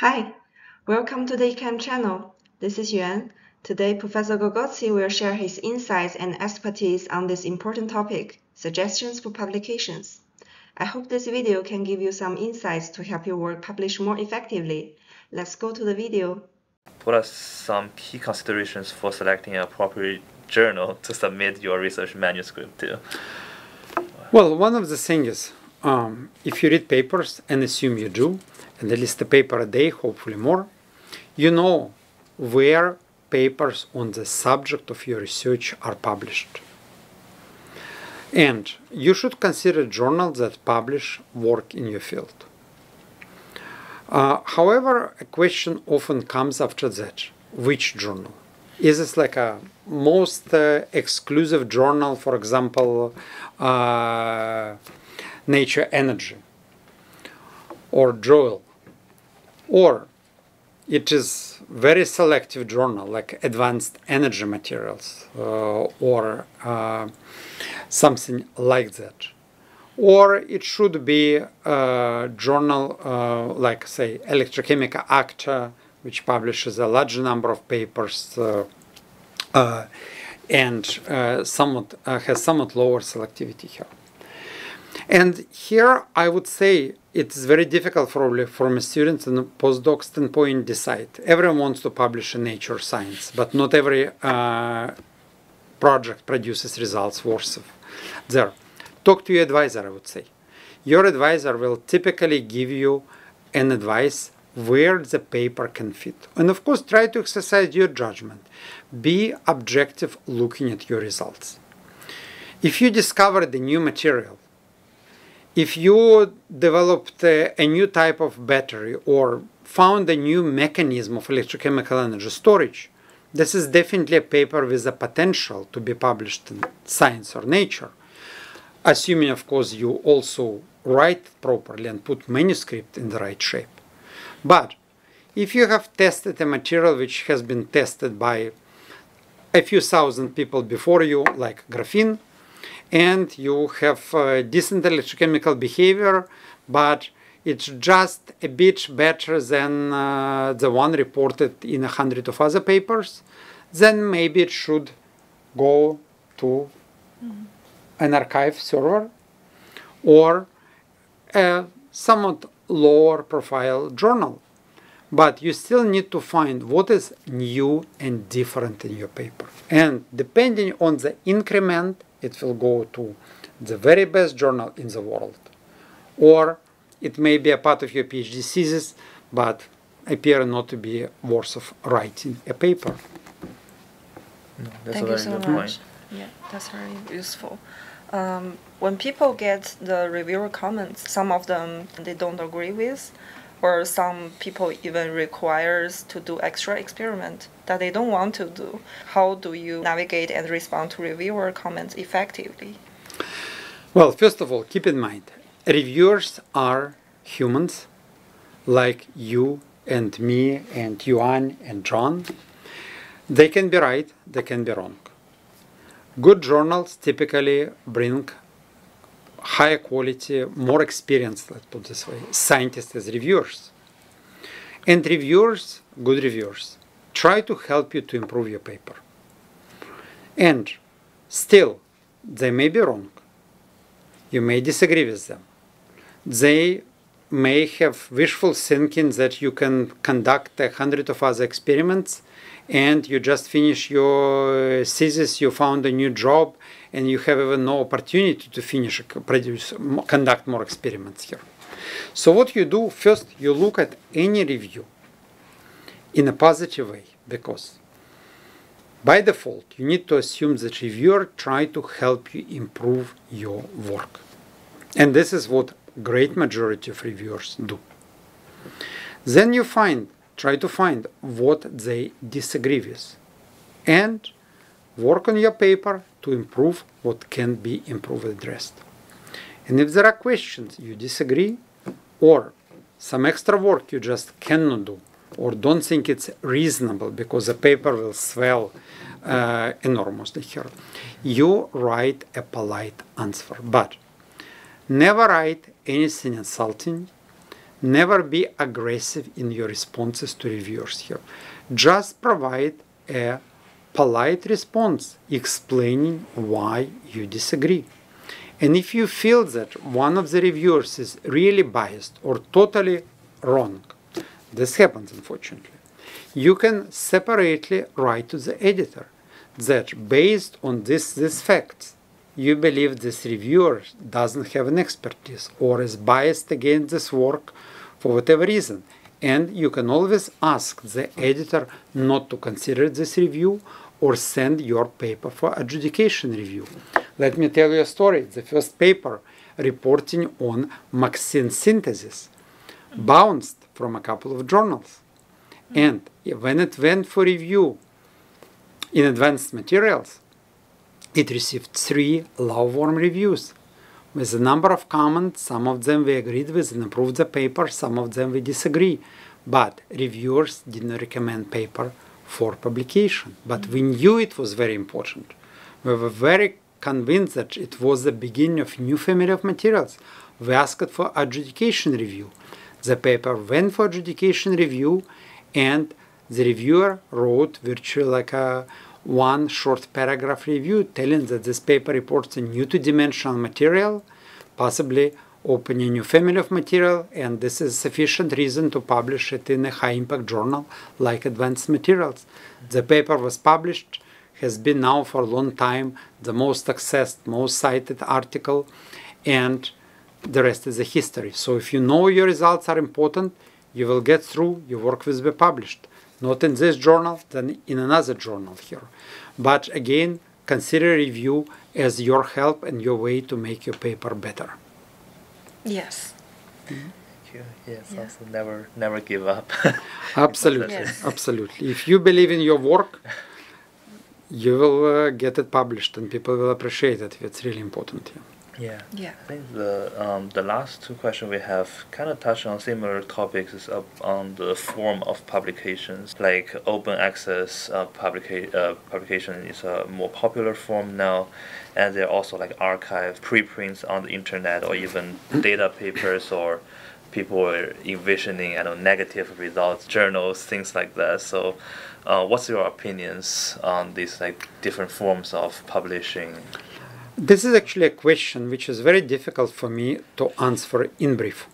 Hi, welcome to the EChem channel. This is Yuan. Today, Professor Gogotsi will share his insights and expertise on this important topic, suggestions for publications. I hope this video can give you some insights to help your work publish more effectively. Let's go to the video. What are some key considerations for selecting a appropriate journal to submit your research manuscript to? Well, one of the things is um, if you read papers and assume you do, and at least a paper a day, hopefully more, you know where papers on the subject of your research are published. And you should consider journals that publish work in your field. Uh, however, a question often comes after that which journal? Is this like a most uh, exclusive journal, for example, uh, Nature Energy or Joule? Or it is very selective journal like Advanced Energy Materials uh, or uh, something like that. Or it should be a journal uh, like, say, Electrochimica Acta, which publishes a large number of papers uh, uh, and uh, somewhat has somewhat lower selectivity here. And here I would say it's very difficult probably from a student and a postdoc standpoint decide. Everyone wants to publish in Nature Science, but not every uh, project produces results worth of there. Talk to your advisor, I would say. Your advisor will typically give you an advice where the paper can fit. And of course, try to exercise your judgment. Be objective looking at your results. If you discovered a new material if you developed a, new type of battery or found a new mechanism of electrochemical energy storage, this is definitely a paper with a potential to be published in Science or Nature, assuming, of course, you also write properly and put manuscript in the right shape. But if you have tested a material which has been tested by a few thousand people before you, like graphene, and you have uh, decent electrochemical behavior, but it's just a bit better than uh, the one reported in a hundred of other papers, then maybe it should go to mm-hmm. an arXiv server or a somewhat lower profile journal. But you still need to find what is new and different in your paper. And depending on the increment it will go to the very best journal in the world. Or it may be a part of your PhD thesis, but appear not to be worth of writing a paper. No, that's Thank a you so good much. point. Yeah, that's very useful. Um, when people get the reviewer comments, some of them they don't agree with, or some people even requires to do extra experiment that they don't want to do. How do you navigate and respond to reviewer comments effectively? Well, first of all, keep in mind, reviewers are humans like you and me and Yuan and John. They can be right, they can be wrong. Good journals typically bring higher quality, more experienced, let's put this way, scientists as reviewers. And reviewers, good reviewers, try to help you to improve your paper. And still, they may be wrong. You may disagree with them. They may have wishful thinking that you can conduct a hundred of other experiments and you just finish your thesis, you found a new job, and you have even no opportunity to finish, produce, conduct more experiments here. So what you do, first you look at any review in a positive way, because by default, you need to assume that reviewer try to help you improve your work. And this is what great majority of reviewers do. Then you find, try to find what they disagree with. And work on your paper to improve what can be improved addressed. And if there are questions you disagree, or some extra work you just cannot do, or don't think it's reasonable because the paper will swell uh, enormously here, you write a polite answer. But never write anything insulting, never be aggressive in your responses to reviewers here. Just provide a polite response explaining why you disagree. And if you feel that one of the reviewers is really biased or totally wrong, this happens unfortunately, you can separately write to the editor that based on this these facts, you believe this reviewer doesn't have an expertise or is biased against this work for whatever reason. And you can always ask the editor not to consider this review or send your paper for adjudication review. Let me tell you a story. The first paper reporting on MXene synthesis bounced from a couple of journals. And when it went for review in advanced materials, it received three lukewarm reviews with a number of comments. Some of them we agreed with and approved the paper, some of them we disagree. But reviewers didn't recommend paper for publication. But we knew it was very important. We were very convinced that it was the beginning of new family of materials. We asked for adjudication review. The paper went for adjudication review and the reviewer wrote virtually like a one short paragraph review telling that this paper reports a new two-dimensional material, possibly opening a new family of material, and this is sufficient reason to publish it in a high-impact journal like Advanced Materials. The paper was published, has been now for a long time the most accessed, most cited article, and the rest is a history. So if you know your results are important, you will get through, your work will be published not in this journal, then in another journal here. But again, consider review as your help and your way to make your paper better. Yes. Thank you. Yes, yeah. also never never give up. absolutely, yes. absolutely. If you believe in your work, you will uh, get it published, and people will appreciate it. It's really important. Yeah. Yeah. Yeah. I think the um, the last two questions we have kind of touched on similar topics is up on the form of publications. Like open access uh, publica- uh, publication is a more popular form now, and there are also like arXiv preprints on the internet or even data papers or people are envisioning I know negative results journals things like that. So. Uh, what's your opinions on these like different forms of publishing? This is actually a question which is very difficult for me to answer in brief.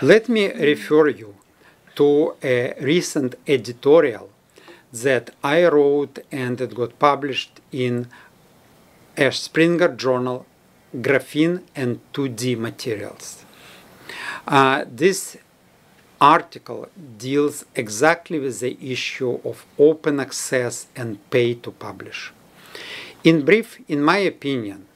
Let me refer you to a recent editorial that I wrote and it got published in a Springer journal, Graphene and 2D Materials. Uh, this article deals exactly with the issue of open access and pay to publish. In brief, in my opinion,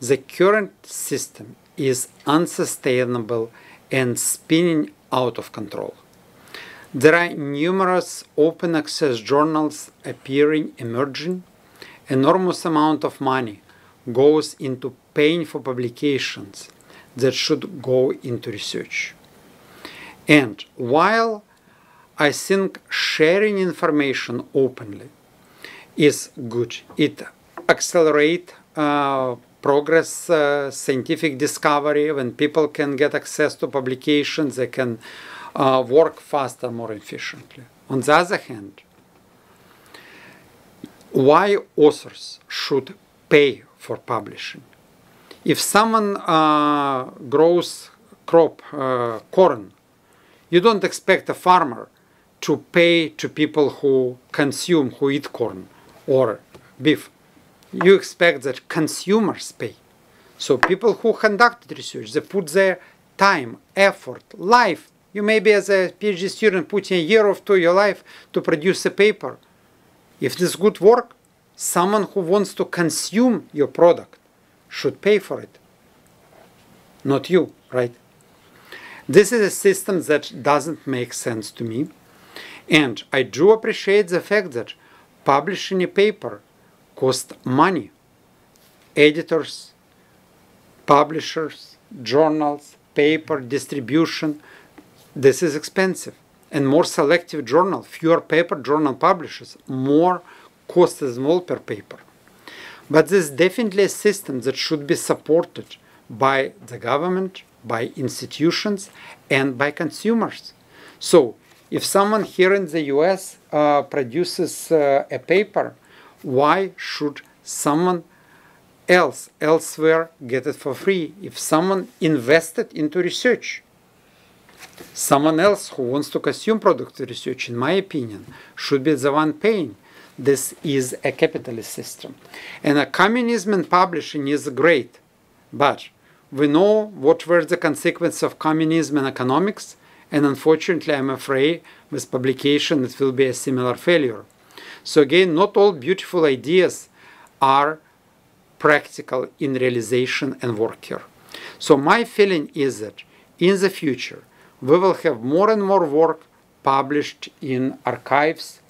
the current system is unsustainable and spinning out of control. There are numerous open access journals appearing, emerging. Enormous amount of money goes into paying for publications that should go into research. And while I think sharing information openly is good, it accelerates uh, progress, uh, scientific discovery, when people can get access to publications, they can uh, work faster, more efficiently. On the other hand, why authors should pay for publishing? If someone uh, grows crop uh, corn, you don't expect a farmer to pay to people who consume, who eat corn or beef you expect that consumers pay. So people who conducted research, they put their time, effort, life. You maybe as a PhD student put in a year of to your life to produce a paper. If this good work, someone who wants to consume your product should pay for it. Not you, right? This is a system that doesn't make sense to me. And I do appreciate the fact that publishing a paper cost money. Editors, publishers, journals, paper, distribution. This is expensive. And more selective journal, fewer paper journal publishers, more cost is more per paper. But this is definitely a system that should be supported by the government, by institutions and by consumers. So, if someone here in the US uh, produces uh, a paper, why should someone else elsewhere get it for free if someone invested into research? Someone else who wants to consume product research, in my opinion, should be the one paying. This is a capitalist system. And a communism in publishing is great, but we know what were the consequences of communism in economics, and unfortunately, I'm afraid with publication it will be a similar failure. So, again, not all beautiful ideas are practical in realization and work here. So, my feeling is that in the future, we will have more and more work published in archives,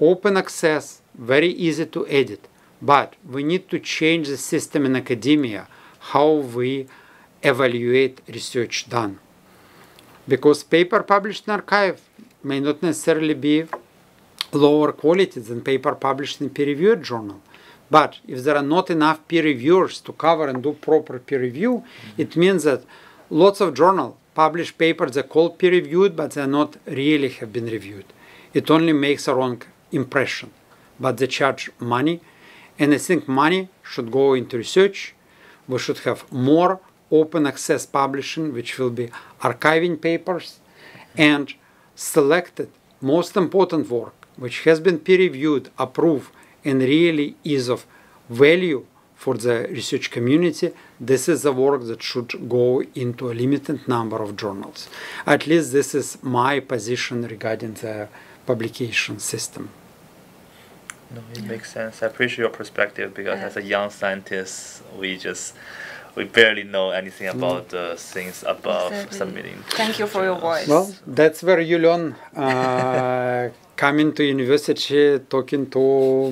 open access, very easy to edit. But we need to change the system in academia, how we evaluate research done. Because paper published in archive may not necessarily be lower quality than paper published in peer-reviewed journal. But if there are not enough peer reviewers to cover and do proper peer review, mm-hmm. it means that lots of journal publish papers that called peer reviewed, but they're not really have been reviewed. It only makes a wrong impression. But they charge money, and I think money should go into research. We should have more open access publishing, which will be archiving papers and selected most important work, which has been peer reviewed, approved, and really is of value for the research community, this is the work that should go into a limited number of journals. At least this is my position regarding the publication system. No, it yeah. makes sense. I appreciate your perspective because yeah. as a young scientist, we just we barely know anything mm. about the things above exactly. submitting. Thank you for your voice. Well, that's where you learn. Uh, coming to university, talking to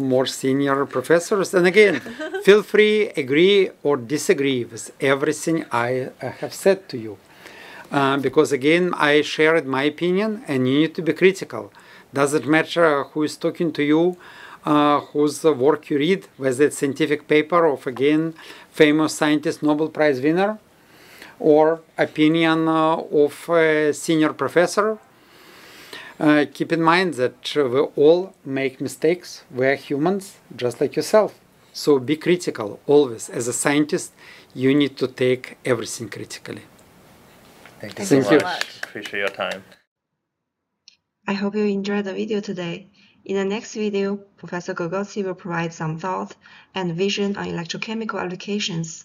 more senior professors, and again, feel free, agree or disagree with everything I, have said to you. Uh, because again, I shared my opinion, and you need to be critical. Doesn't matter who is talking to you, uh, whose work you read, whether it's scientific paper of again famous scientist Nobel Prize winner, or opinion uh, of a senior professor uh, keep in mind that we all make mistakes. We are humans, just like yourself. So be critical always. As a scientist, you need to take everything critically. Thank you Thank so you. much. Appreciate your time. I hope you enjoyed the video today. In the next video, Professor Gogotsi will provide some thought and vision on electrochemical applications.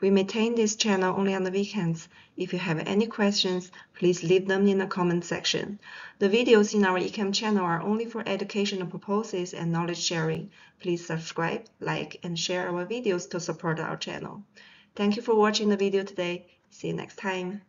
We maintain this channel only on the weekends. If you have any questions, please leave them in the comment section. The videos in our eChem channel are only for educational purposes and knowledge sharing. Please subscribe, like, and share our videos to support our channel. Thank you for watching the video today. See you next time.